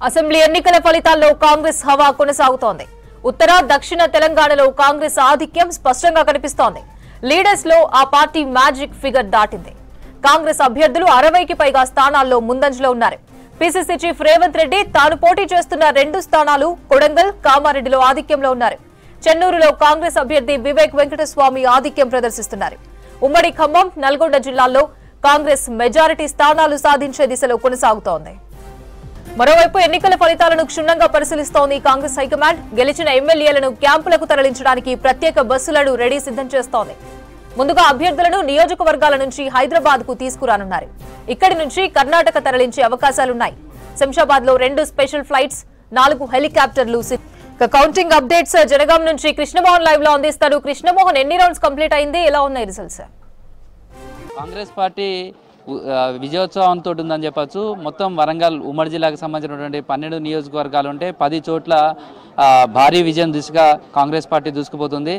Assembly ఎన్నికల ఫలితాల్లో కాంగ్రెస్ హవా కొనసాగుతోంది. ఉత్తర దక్షిణ తెలంగాణలో కాంగ్రెస్ ఆధిక్యం స్పష్టంగా కనిపిస్తోంది. లీడర్స్లో ఆ పార్టీ మ్యాజిక్ ఫిగర్ దాటింది. కాంగ్రెస్ అభ్యర్థులు అరవైకి పైగా స్థానాల్లో ముందంజలో ఉన్నారు. పిసిసి చీఫ్ రేవంత్ రెడ్డి తాను పోటీ చేస్తున్న రెండు స్థానాలు కొడంగల్ కామారెడ్డిలో ఆధిక్యంలో ఉన్నారు. చెన్నూరులో కాంగ్రెస్ అభ్యర్థి వివేక్ వెంకటస్వామి ఆధిక్యం ప్రదర్శిస్తున్నారు. ఉమ్మడి ఖమ్మం నల్గొండ జిల్లాల్లో కాంగ్రెస్ మెజారిటీ స్థానాలు సాధించే దిశలో కొనసాగుతోంది. మరోవైపు ఎన్నికల ఫలితాలను క్షుణ్ణంగా పరిశీలిస్తోంది కాంగ్రెస్ హైకమాండ్. గెలిచిన ఎమ్మెల్యేలను క్యాంపులకు తరలించడానికి ప్రత్యేక బస్సులను రెడీ సిద్ధం చేస్తోంది. ముందుగా అభ్యర్థులను నియోజకవర్గాల నుంచి హైదరాబాద్కు తీసుకురానున్నారు. ఇక్కడి నుంచి కర్ణాటక తరలించే అవకాశాలున్నాయి. శంషాబాద్లో రెండు స్పెషల్ ఫ్లైట్స్ నాలుగు హెలికాప్టర్లు కౌంటింగ్ అప్డేట్స్ జనగాం నుంచి కృష్ణమోహన్ లైవ్లో అందిస్తారు కృష్ణమోహన్ ఎన్ని రౌండ్స్ కంప్లీట్ అయింది? ఎలా ఉన్నాయి రిజల్ట్స్? కాంగ్రెస్ పార్టీ విజయోత్సవంతో ఉందని చెప్పొచ్చు. మొత్తం వరంగల్ ఉమ్మడి జిల్లాకు సంబంధించినటువంటి పన్నెండు నియోజకవర్గాలు ఉంటే పది చోట్ల భారీ విజయం దిశగా కాంగ్రెస్ పార్టీ దూసుకుపోతుంది.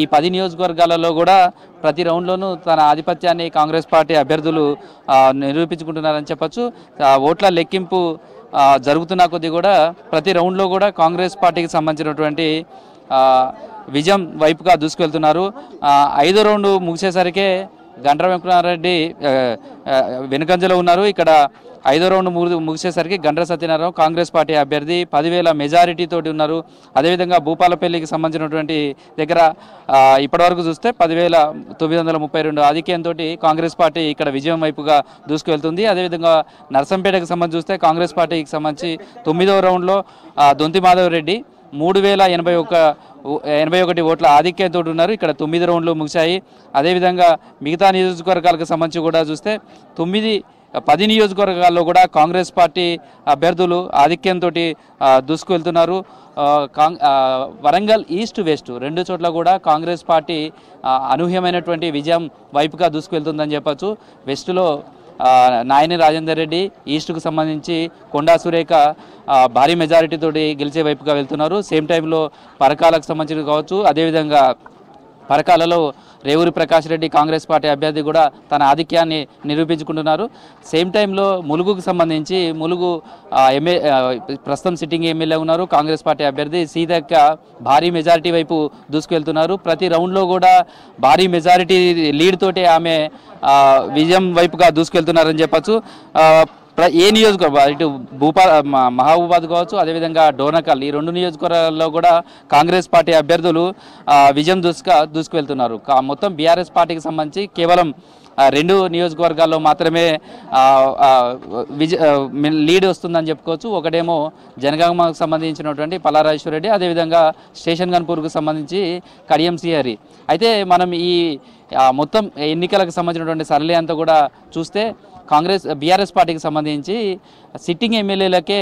ఈ పది నియోజకవర్గాలలో కూడా ప్రతి రౌండ్లోనూ తన ఆధిపత్యాన్ని కాంగ్రెస్ పార్టీ అభ్యర్థులు నిరూపించుకుంటున్నారని చెప్పచ్చు. ఓట్ల లెక్కింపు జరుగుతున్న కొద్దీ కూడా ప్రతి రౌండ్లో కూడా కాంగ్రెస్ పార్టీకి సంబంధించినటువంటి విజయం వైపుగా దూసుకెళ్తున్నారు. ఐదో రౌండ్ ముగిసేసరికే గండ్ర వెంకటారెడ్డి వెనుకంజలో ఉన్నారు. ఇక్కడ ఐదో రౌండ్ ముగి ముగిసేసరికి గండ్ర సత్యనారాయణ కాంగ్రెస్ పార్టీ అభ్యర్థి పదివేల మెజారిటీ తోటి ఉన్నారు. అదేవిధంగా భూపాలపల్లికి సంబంధించినటువంటి దగ్గర ఇప్పటివరకు చూస్తే పదివేల తొమ్మిది వందల ముప్పై రెండు ఆధిక్యంతో కాంగ్రెస్ పార్టీ ఇక్కడ విజయం వైపుగా దూసుకువెళ్తుంది అదేవిధంగా నర్సంపేటకు సంబంధించి చూస్తే కాంగ్రెస్ పార్టీకి సంబంధించి తొమ్మిదవ రౌండ్లో దొంతి మాధవ్ రెడ్డి మూడు వేల ఎనభై ఒక్క ఎనభై ఒకటి ఓట్ల ఆధిక్యంతో ఉన్నారు ఇక్కడ తొమ్మిది రౌండ్లు ముగిశాయి. అదేవిధంగా మిగతా నియోజకవర్గాలకు సంబంధించి కూడా చూస్తే తొమ్మిది పది నియోజకవర్గాల్లో కూడా కాంగ్రెస్ పార్టీ అభ్యర్థులు ఆధిక్యంతో దూసుకువెళ్తున్నారు. కాంగ్ వరంగల్ ఈస్ట్ వెస్ట్ రెండు చోట్ల కూడా కాంగ్రెస్ పార్టీ అనూహ్యమైనటువంటి విజయం వైపుగా దూసుకువెళ్తుందని చెప్పచ్చు. వెస్ట్లో నాయని రాజేందర్ రెడ్డి ఈస్ట్కు సంబంధించి కొండా సురేఖ భారీ మెజారిటీతో గెలిచే వైపుగా వెళ్తున్నారు. సేమ్ టైంలో పరకాలకు సంబంధించి కావచ్చు. అదేవిధంగా పరకాలలో రేవూరి ప్రకాష్ రెడ్డి కాంగ్రెస్ పార్టీ అభ్యర్థి కూడా తన ఆధిక్యాన్ని నిరూపించుకుంటున్నారు. సేమ్ టైంలో ములుగుకు సంబంధించి ములుగు ఆ, ఎమ్మె ప్రస్తుతం సిట్టింగ్ ఎమ్మెల్యే ఉన్నారు. కాంగ్రెస్ పార్టీ అభ్యర్థి సీతక్క భారీ మెజారిటీ వైపు దూసుకెళ్తున్నారు. ప్రతి రౌండ్లో కూడా భారీ మెజారిటీ లీడ్ ఆమె విజయం వైపుగా దూసుకెళ్తున్నారని చెప్పచ్చు. ఏ నియోజకవర్గం ఇటు భూపా మహబూబాద్ కావచ్చు అదేవిధంగా డోనకల్ ఈ రెండు నియోజకవర్గాల్లో కూడా కాంగ్రెస్ పార్టీ అభ్యర్థులు విజయం దూసుక దూసుకువెళ్తున్నారు. మొత్తం బీఆర్ఎస్ పార్టీకి సంబంధించి కేవలం రెండు నియోజకవర్గాల్లో మాత్రమే విజ లీడ్ వస్తుందని చెప్పుకోవచ్చు. ఒకటేమో జనగామకు సంబంధించినటువంటి పల్లారాజేశ్వర రెడ్డి అదేవిధంగా స్టేషన్ గన్పూర్కు సంబంధించి కడియం సిహరి అయితే మనం ఈ మొత్తం ఎన్నికలకు సంబంధించినటువంటి సరళి అంతా కూడా చూస్తే కాంగ్రెస్ బీఆర్ఎస్ పార్టీకి సంబంధించి సిట్టింగ్ ఎమ్మెల్యేలకే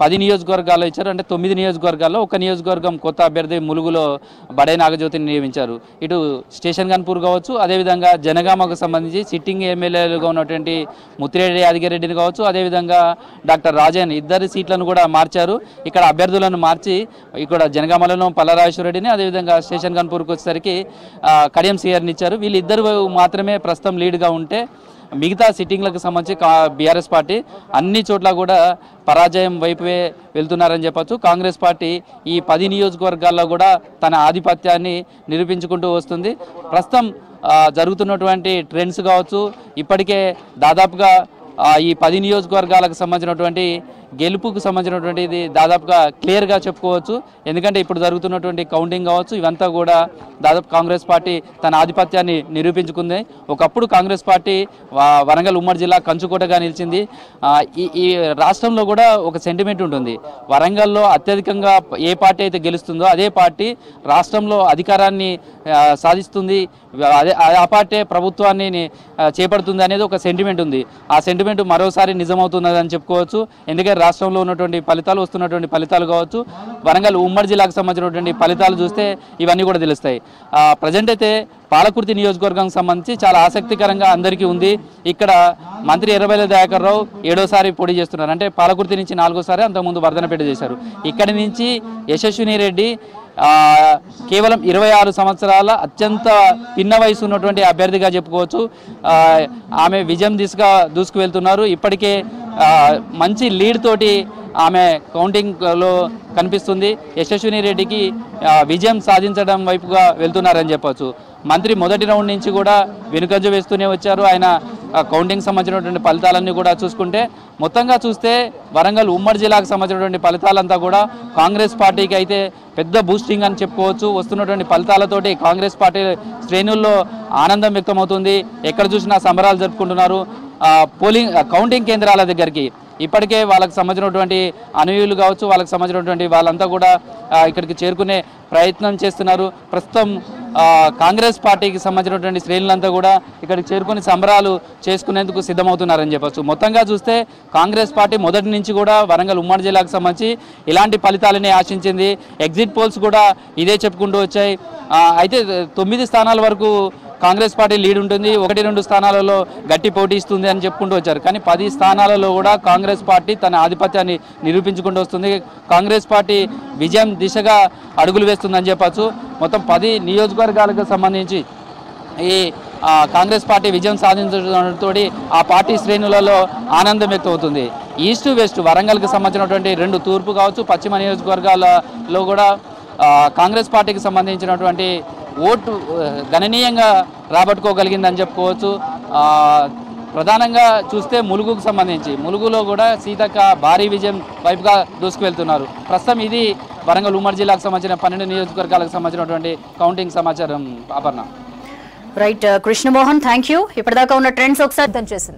పది నియోజకవర్గాల్లో ఇచ్చారు. అంటే తొమ్మిది నియోజకవర్గాల్లో ఒక నియోజకవర్గం కొత్త అభ్యర్థి ములుగులో బడే నాగజ్యోతిని నియమించారు. ఇటు స్టేషన్ గన్పూర్ కావచ్చు అదేవిధంగా జనగామకు సంబంధించి సిట్టింగ్ ఎమ్మెల్యేలుగా ఉన్నటువంటి ముత్తిరెడ్డి యాదగిరెడ్డిని కావచ్చు అదేవిధంగా డాక్టర్ రాజన్ ఇద్దరి సీట్లను కూడా మార్చారు. ఇక్కడ అభ్యర్థులను మార్చి ఇక్కడ జనగామలలో పల్లరాజేశ్వరరెడ్డిని అదేవిధంగా స్టేషన్ గన్పూర్కి వచ్చేసరికి కడియం సీఆర్ని ఇచ్చారు. వీళ్ళిద్దరు మాత్రమే ప్రస్తుతం లీడ్గా ఉంటే మిగతా సిట్టింగ్లకు సంబంధించి బీఆర్ఎస్ పార్టీ అన్ని చోట్ల కూడా పరాజయం వైపువే వెళ్తున్నారని చెప్పచ్చు. కాంగ్రెస్ పార్టీ ఈ పది నియోజకవర్గాల్లో కూడా తన ఆధిపత్యాన్ని నిరూపించుకుంటూ వస్తుంది. ప్రస్తుతం జరుగుతున్నటువంటి ట్రెండ్స్ కావచ్చు ఇప్పటికే దాదాపుగా ఈ పది నియోజకవర్గాలకు సంబంధించినటువంటి గెలుపుకు సంబంధించినటువంటిది దాదాపుగా క్లియర్గా చెప్పుకోవచ్చు. ఎందుకంటే ఇప్పుడు జరుగుతున్నటువంటి కౌంటింగ్ కావచ్చు ఇవంతా కూడా దాదాపు కాంగ్రెస్ పార్టీ తన ఆధిపత్యాన్ని నిరూపించుకుంది. ఒకప్పుడు కాంగ్రెస్ పార్టీ వరంగల్ ఉమ్మడి జిల్లా కంచుకోటగా నిలిచింది. ఈ ఈ రాష్ట్రంలో కూడా ఒక సెంటిమెంట్ ఉంటుంది. వరంగల్లో అత్యధికంగా ఏ పార్టీ అయితే గెలుస్తుందో అదే పార్టీ రాష్ట్రంలో అధికారాన్ని సాధిస్తుంది. అదే ఆ పార్టీ ప్రభుత్వాన్ని చేపడుతుంది అనేది ఒక సెంటిమెంట్ ఉంది. ఆ సెంటిమెంట్ మరోసారి నిజమవుతున్నది అని చెప్పుకోవచ్చు. ఎందుకంటే రాష్ట్రంలో ఉన్నటువంటి ఫలితాలు వస్తున్నటువంటి ఫలితాలు కావచ్చు వరంగల్ ఉమ్మడి జిల్లాకు సంబంధించినటువంటి ఫలితాలు చూస్తే ఇవన్నీ కూడా తెలుస్తాయి. ప్రజెంట్ అయితే పాలకుర్తి నియోజకవర్గం సంబంధించి చాలా ఆసక్తికరంగా అందరికీ ఉంది. ఇక్కడ మంత్రి ఎర్రబెల్లి దయాకర్ రావు ఏడోసారి పోటీ చేస్తున్నారు. అంటే పాలకుర్తి నుంచి నాలుగోసారి అంతకుముందు వర్ధనపేట చేశారు. ఇక్కడి నుంచి యశస్విని రెడ్డి కేవలం ఇరవై ఆరు సంవత్సరాల అత్యంత పిన్న వయసు ఉన్నటువంటి అభ్యర్థిగా చెప్పుకోవచ్చు. ఆమె విజయం దిశగా దూసుకు వెళ్తున్నారు ఇప్పటికే మంచి లీడ్ తోటి ఆమె కౌంటింగ్లో కనిపిస్తుంది. యశస్విని రెడ్డికి విజయం సాధించడం వైపుగా వెళ్తున్నారని చెప్పొచ్చు. మంత్రి మొదటి రౌండ్ నుంచి కూడా వెనుకంజ వేస్తూనే వచ్చారు. ఆయన కౌంటింగ్ సంబంధించినటువంటి ఫలితాలన్నీ కూడా చూసుకుంటే మొత్తంగా చూస్తే వరంగల్ ఉమ్మడి జిల్లాకు సంబంధించినటువంటి ఫలితాలంతా కూడా కాంగ్రెస్ పార్టీకి అయితే పెద్ద బూస్టింగ్ అని చెప్పుకోవచ్చు. వస్తున్నటువంటి ఫలితాలతోటి కాంగ్రెస్ పార్టీ శ్రేణుల్లో ఆనందం వ్యక్తమవుతుంది. ఎక్కడ చూసినా సంబరాలు జరుపుకుంటున్నారు. పోలింగ్ కౌంటింగ్ కేంద్రాల దగ్గరికి ఇప్పటికే వాళ్ళకి సంబంధించినటువంటి అనుయులు కావచ్చు వాళ్ళకి సంబంధించినటువంటి వాళ్ళంతా కూడా ఇక్కడికి చేరుకునే ప్రయత్నం చేస్తున్నారు. ప్రస్తుతం కాంగ్రెస్ పార్టీకి సంబంధించినటువంటి శ్రేణులంతా కూడా ఇక్కడికి చేరుకుని సంబరాలు చేసుకునేందుకు సిద్ధమవుతున్నారని చెప్పొచ్చు. మొత్తంగా చూస్తే కాంగ్రెస్ పార్టీ మొదటి నుంచి కూడా వరంగల్ ఉమ్మడి జిల్లాకు సంబంధించి ఇలాంటి ఫలితాలని ఆశించింది. ఎగ్జిట్ పోల్స్ కూడా ఇదే చెప్పుకుంటూ వచ్చాయి. అయితే తొమ్మిది స్థానాల వరకు కాంగ్రెస్ పార్టీ లీడ్ ఉంటుంది ఒకటి రెండు స్థానాలలో గట్టి పోటీ ఇస్తుంది అని చెప్పుకుంటూ వచ్చారు. కానీ పది స్థానాలలో కూడా కాంగ్రెస్ పార్టీ తన ఆధిపత్యాన్ని నిరూపించుకుంటూ వస్తుంది. కాంగ్రెస్ పార్టీ విజయం దిశగా అడుగులు వేస్తుందని చెప్పచ్చు. మొత్తం పది నియోజకవర్గాలకు సంబంధించి ఈ కాంగ్రెస్ పార్టీ విజయం సాధించడంతో ఆ పార్టీ శ్రేణులలో ఆనందం వ్యక్తమవుతుంది. ఈస్ట్ వెస్ట్ వరంగల్కి సంబంధించినటువంటి రెండు తూర్పు కావచ్చు పశ్చిమ నియోజకవర్గాలలో కూడా కాంగ్రెస్ పార్టీకి సంబంధించినటువంటి ఓటు గణనీయంగా రాబట్టుకోగలిగిందని చెప్పుకోవచ్చు. ప్రధానంగా చూస్తే ములుగుకు సంబంధించి ములుగులో కూడా సీతక్క భారీ విజయం వైపుగా దూసుకువెళ్తున్నారు. ప్రస్తుతం ఇది వరంగల్ ఉమ్మడి జిల్లాకు సంబంధించిన పన్నెండు నియోజకవర్గాలకు సంబంధించినటువంటి కౌంటింగ్ సమాచారం Aparna. Right Krishnamohan thank you ఇప్పటిదాకా ఉన్న ట్రెండ్స్ ఒకసారి అర్థం చేసింది.